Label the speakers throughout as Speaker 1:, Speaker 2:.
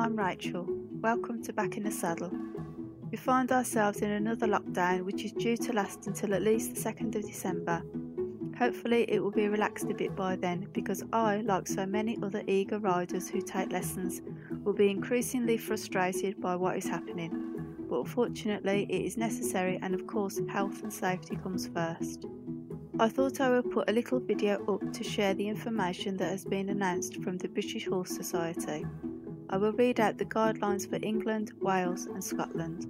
Speaker 1: I'm Rachel. Welcome to Back in the Saddle. We find ourselves in another lockdown which is due to last until at least the 2nd of December. Hopefully, it will be relaxed a bit by then because I, like so many other eager riders who take lessons, will be increasingly frustrated by what is happening. But unfortunately, it is necessary, and of course, health and safety comes first. I thought I would put a little video up to share the information that has been announced from the British Horse Society. I will read out the guidelines for England, Wales, and Scotland.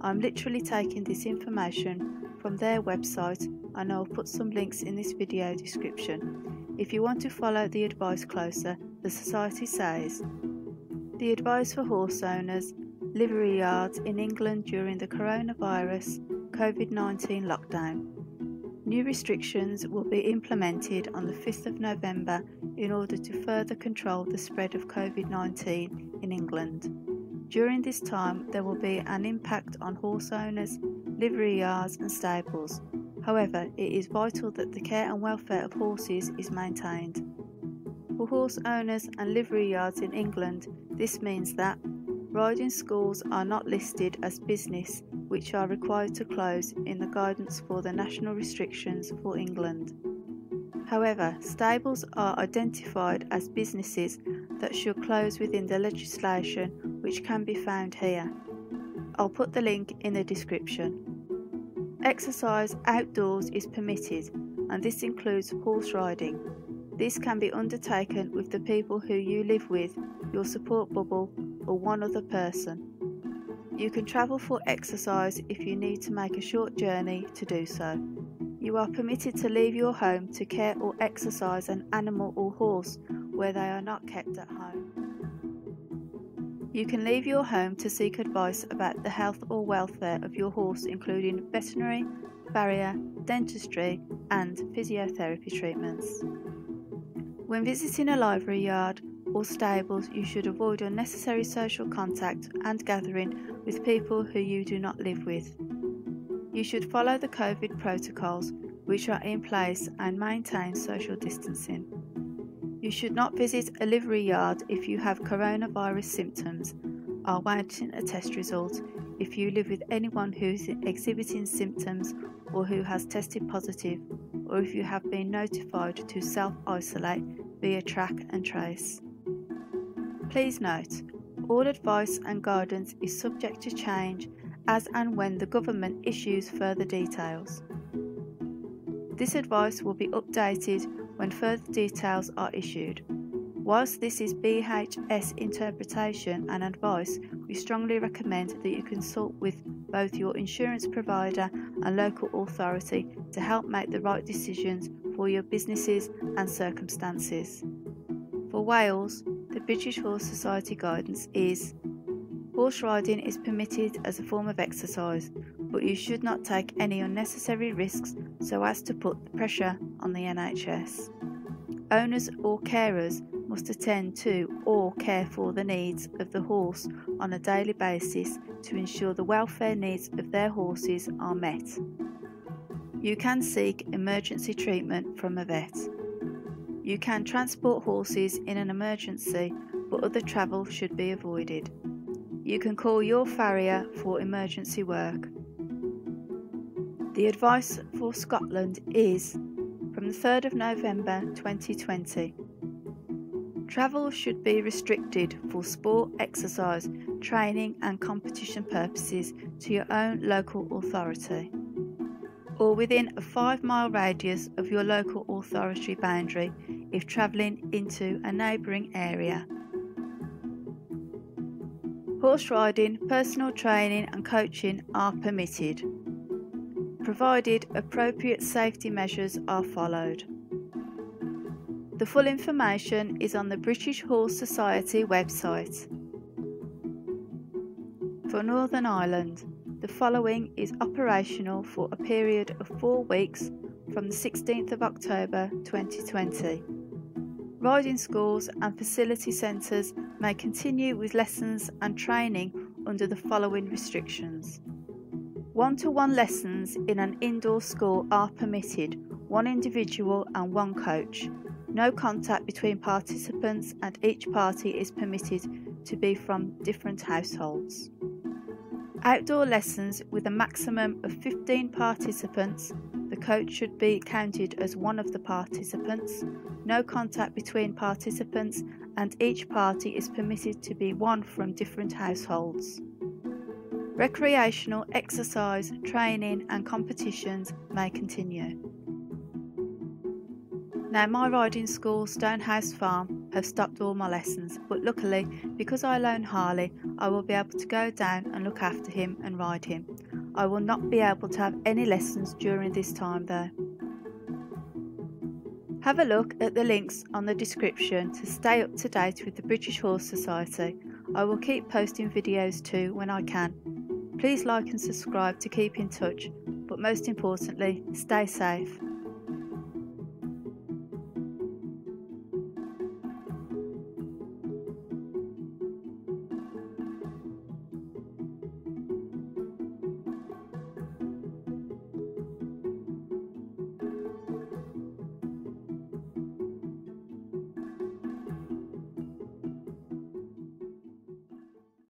Speaker 1: I'm literally taking this information from their website and I'll put some links in this video description. If you want to follow the advice closer, the Society says The advice for horse owners, livery yards in England during the coronavirus COVID 19 lockdown. New restrictions will be implemented on the 5th of November in order to further control the spread of COVID 19 in England. During this time, there will be an impact on horse owners, livery yards, and stables. However, it is vital that the care and welfare of horses is maintained. For horse owners and livery yards in England, this means that riding schools are not listed as business which are required to close in the guidance for the national restrictions for England. However, stables are identified as businesses that should close within the legislation which can be found here. I'll put the link in the description. Exercise outdoors is permitted and this includes horse riding. This can be undertaken with the people who you live with, your support bubble, one other person. You can travel for exercise if you need to make a short journey to do so. You are permitted to leave your home to care or exercise an animal or horse where they are not kept at home. You can leave your home to seek advice about the health or welfare of your horse, including veterinary, farrier, dentistry, and physiotherapy treatments. When visiting a livery yard, or stables, you should avoid unnecessary social contact and gathering with people who you do not live with. You should follow the COVID protocols which are in place and maintain social distancing. You should not visit a livery yard if you have coronavirus symptoms, are waiting a test result, if you live with anyone who is exhibiting symptoms or who has tested positive, or if you have been notified to self isolate via track and trace. Please note, all advice and guidance is subject to change as and when the government issues further details. This advice will be updated when further details are issued. Whilst this is BHS interpretation and advice, we strongly recommend that you consult with both your insurance provider and local authority to help make the right decisions for your businesses and circumstances. For Wales, the British Horse Society guidance is Horse riding is permitted as a form of exercise, but you should not take any unnecessary risks so as to put pressure on the NHS. Owners or carers must attend to or care for the needs of the horse on a daily basis to ensure the welfare needs of their horses are met. You can seek emergency treatment from a vet. You can transport horses in an emergency, but other travel should be avoided. You can call your farrier for emergency work. The advice for Scotland is from the 3rd of November 2020. Travel should be restricted for sport, exercise, training, and competition purposes to your own local authority or within a 5 mile radius of your local authority boundary if travelling into a neighbouring area. Horse riding, personal training, and coaching are permitted, provided appropriate safety measures are followed. The full information is on the British Horse Society website. For Northern Ireland, the following is operational for a period of four weeks from the 16th of October 2020. Riding schools and facility centres may continue with lessons and training under the following restrictions. One to one lessons in an indoor school are permitted, one individual and one coach. No contact between participants and each party is permitted to be from different households. Outdoor lessons with a maximum of 15 participants. Coach should be counted as one of the participants. No contact between participants, and each party is permitted to be one from different households. Recreational exercise, training, and competitions may continue. Now, my riding school, Stonehouse Farm, have stopped all my lessons, but luckily, because I loan Harley, I will be able to go down and look after him and ride him. I will not be able to have any lessons during this time though. Have a look at the links on the description to stay up to date with the British Horse Society. I will keep posting videos too when I can. Please like and subscribe to keep in touch, but most importantly, stay safe.